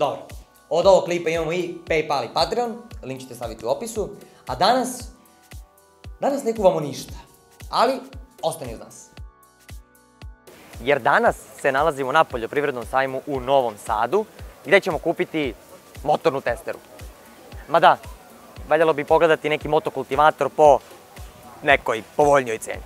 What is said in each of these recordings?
Dobro. Od ovog klipa imamo i Paypal i Patreon, link ćete staviti u opisu. A danas, danas ne kuvamo ništa, ali ostani uz nas. Jer danas se nalazimo na poljoprivrednom sajmu u Novom Sadu, gde ćemo kupiti motornu testeru. Ma da, valjalo bi pogledati neki motokultivator po nekoj povoljnjoj ceni.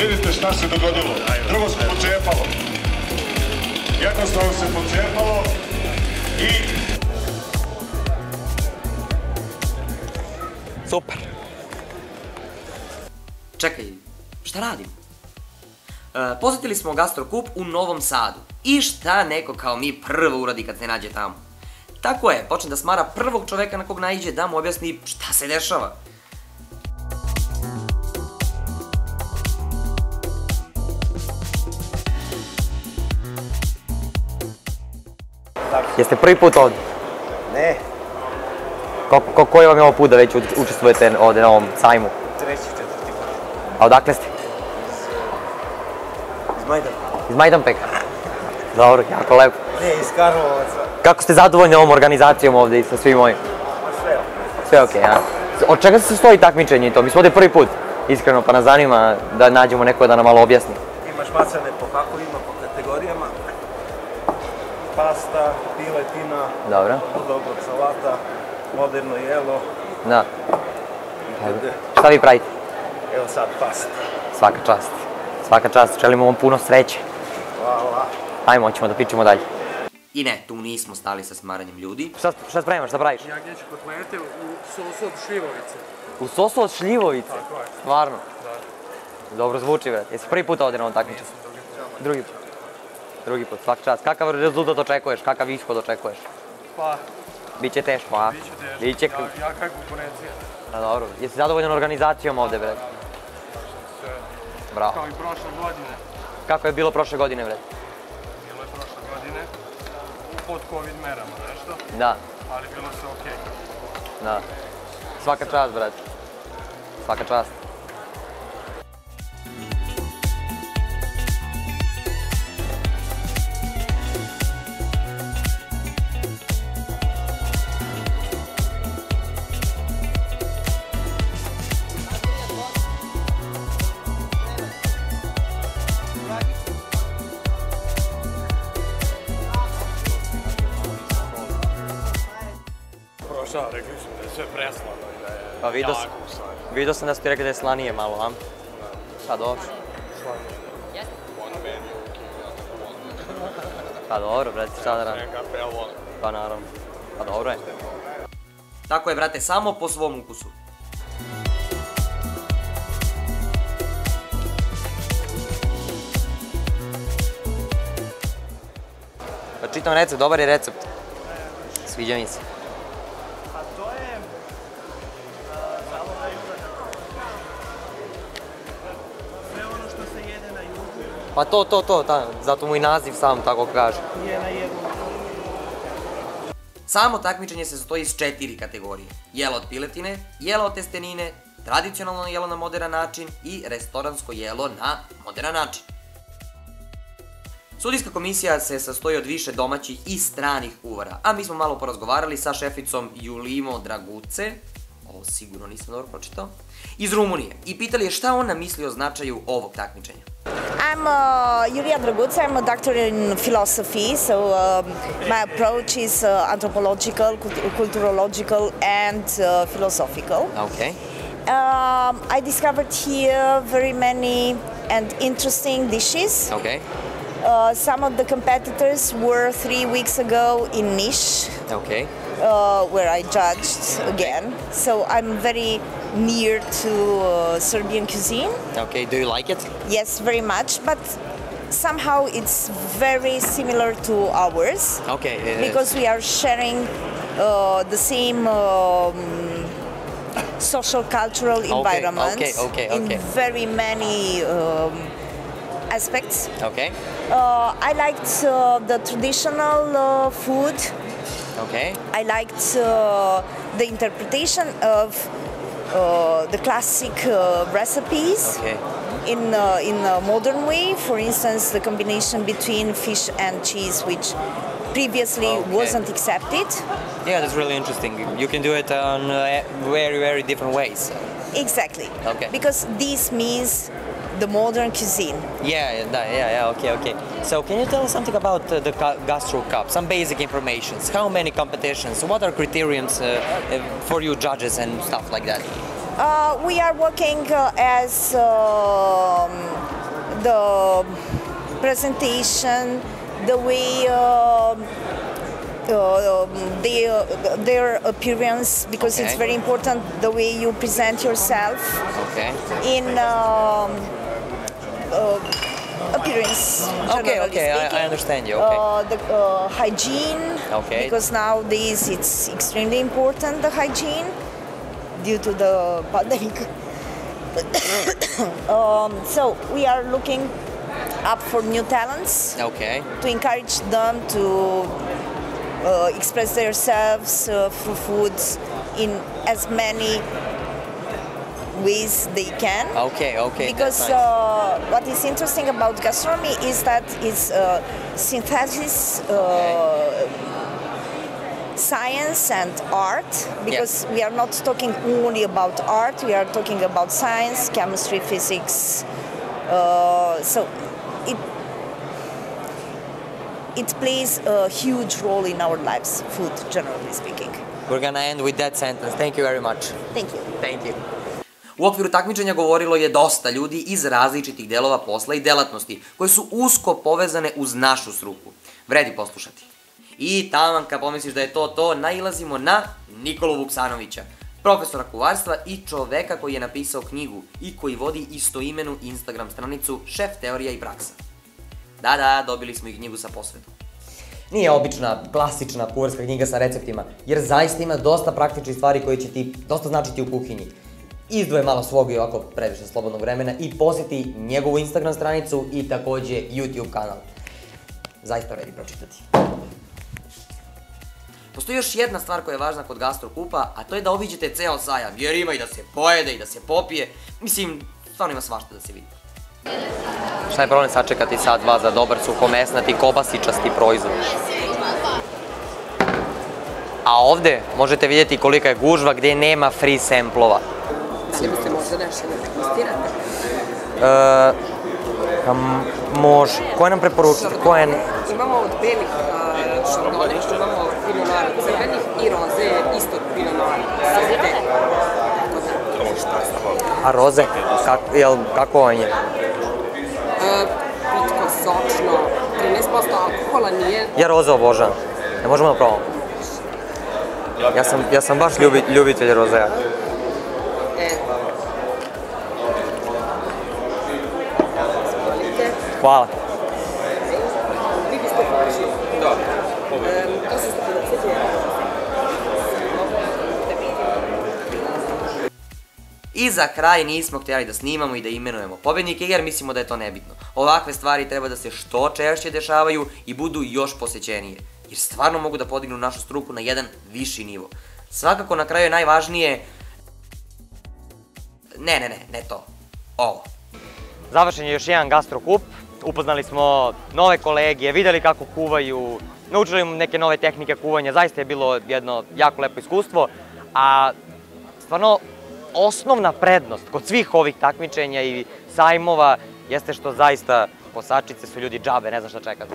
Vidite šta se dogodilo. Drvo se pocijepalo. Jednostavno se pocijepalo i Super. Čekaj, šta radim? E, posetili smo Gastrokup u Novom Sadu. I šta neko kao mi prvo uradi kad se nađe tamo? Tako je, počne da smara prvog čoveka na kog naiđe da mu objasni šta se dešava. Jeste prvi put ovdje? Ne, Ko, ko, koji vam je ovo put da već uč- učestvujete ovdje na ovom sajmu? treći, četvrti put. A odakle ste? Iz Majdana. Iz Majdanpeka? Dobro, jako lepo. Ne, iz Karlovaca. Kako ste zadovoljni ovom organizacijom ovdje i sa svim ovim? Ma sve. Sve okej, a? Od čega se stoji takmičenje i to? Mi smo ovdje prvi put, iskreno, pa nas zanima da nađemo neko da nam malo objasni. Imaš bacane po hakovima, po. Pasta, piletina, Dobro, dobro salata, moderno jelo. da. itd. Šta vi pravite? Evo sad pasta. Svaka čast. Svaka čast, želimo vam puno sreće. Hvala. Ajmo, hoćemo da pričamo dalje. I ne, tu nismo stali sa smaranjem ljudi. Šta, šta spremaš, šta praviš? Jagnjeće kotlete u sosu od šljivovice. U sosu od šljivovice? Tako je. Stvarno? Da. Dobro zvuči, brate. Jesi prvi put ovdje na ovom takmičenju? Drugi put. Drugi put, svaka čast. Kakav rezultat očekuješ? Kakav ishod očekuješ? Pa, Biće teško, a? biće teško. Biće... Ja, jaka je konkurencija. A, dobro. Jesi zadovoljan organizacijom ovdje, bre? Sve. Bravo. Kao i prošle godine. Kako je bilo prošle godine, bre? Bilo je prošle godine pod covid merama nešto, Da, ali bilo se okej. da. Svaka čast, brate. Svaka čast. Prošao, rekli su da je sve preslano i da je Pa vidio sam, jako u stvari. vidio sam da ste rekli da je slanije malo, a? Pa dobro. Pa dobro, brate, šta da radim? Pa naravno. Pa dobro je. Tako je, brate, samo po svom ukusu. Pa čitam recept, dobar je recept. Sviđa mi se. Pa to, to, to, da, zato mu i naziv sam tako kaže. Samo takmičenje se sastoji iz četiri kategorije. Jelo od piletine, jelo od testenine, tradicionalno jelo na modern način i restoransko jelo na modern način. Sudijska komisija se sastoji od više domaćih i stranih uvara, a mi smo malo porazgovarali sa šeficom Julimo Draguce, ovo sigurno nisam dobro pročitao, iz Rumunije i pitali je šta ona misli o značaju ovog takmičenja. I'm uh, Yulia Draguca. I'm a doctor in philosophy, so um, my approach is uh, anthropological, cult- culturological, and uh, philosophical. Okay. Um, I discovered here very many and interesting dishes. Okay. Uh, some of the competitors were three weeks ago in Niš, Okay. Uh, where I judged again. So I'm very near to uh, Serbian cuisine. Okay, do you like it? Yes, very much, but somehow it's very similar to ours Okay. because we are sharing uh, the same um, social cultural environment okay, okay, in okay. very many um, aspects. Okay. Uh, I liked uh, the traditional uh, food. Okay. I liked uh, the interpretation of uh, the classic uh, recipes Okay. in uh, in a modern way. For instance, the combination between fish and cheese, which previously Okay. wasn't accepted. Yeah, that's really interesting. You can do it on uh, very, very different ways. Exactly. Okay. Because this means the modern cuisine. Yeah, yeah, yeah, yeah, okay, okay. So can you tell us something about uh, the Gastro Cup? Some basic information, How many competitions? What are criteriums uh, uh, for you judges and stuff like that? Uh, we are working uh, as um, the presentation, the way uh, they, uh, their appearance, because it's very important the way you present yourself Okay. in um, appearance. Okay, okay, I, I understand you. Okay. Uh, the uh, hygiene, Okay. because nowadays it's extremely important the hygiene due to the pandemic. um, so we are looking up for new talents Okay. to encourage them to uh, express themselves uh, through foods in as many ways they can. Okay, okay. Because nice. uh, what is interesting about gastronomy is that it's uh, synthesis, uh, science and art. Because we are not talking only about art, we are talking about science, chemistry, physics. Uh, so it it plays a huge role in our lives, food, generally speaking. We're gonna end with that sentence. Thank you very much. Thank you. Thank you. U okviru takmičenja govorilo je dosta ljudi iz različitih delova posla i delatnosti, koje su usko povezane uz našu struku. Vredi poslušati. I taman kad pomisliš da je to to, nailazimo na Nikolu Vuksanovića, profesora kuvarstva i čoveka koji je napisao knjigu i koji vodi istoimenu Instagram stranicu Šef teorija i praksa. Da, da, dobili smo i knjigu sa posvetom. Nije obična, klasična kuvarska knjiga sa receptima, jer zaista ima dosta praktičnih stvari koje će ti dosta značiti u kuhinji. Izdvoje malo svog i ovako previše slobodnog vremena i posjeti njegovu Instagram stranicu i takođe YouTube kanal. Zaista vredi pročitati. Postoji još jedna stvar koja je važna kod gastrokupa, a to je da obiđete ceo sajam, jer ima i da se pojede i da se popije. Mislim, stvarno ima svašta da se vidi. Šta je problem sačekati sat, dva za dobar suhomesnati kobasičasti proizvod? A ovde možete vidjeti kolika je gužva gdje nema free samplova. Da li biste možda nešto da degustirate? E, pa može. Koje nam preporučite? Koje... Imamo od belih uh, šardone, imamo Pinot Noir crvenih i roze isto od Pinot Noir. Da. A roze? Kak, jel, kako on je? Uh, pitko, sočno, 13% alkohola nije Ja roze obožavam. Ne možemo da probamo? Ja sam, ja sam baš ljubi, ljubitelj rozeja. Hvala. Vi biste prošli. 850 je. I za kraj nismo htjeli da snimamo i da imenujemo pobednike jer mislimo da je to nebitno. Ovakve stvari treba da se što češće dešavaju i budu još posećenije. Jer stvarno mogu da podignu našu struku na jedan viši nivo. Svakako na kraju je najvažnije... Ne, ne, ne, ne to. Ovo. Završen je još jedan gastrokup. Upoznali smo nove kolege, videli kako kuvaju, naučili neke nove tehnike kuvanja. Zaista je bilo jedno jako lepo iskustvo. A stvarno osnovna prednost kod svih ovih takmičenja i sajmova jeste što zaista posačice su ljudi džabe, ne znam šta čekati.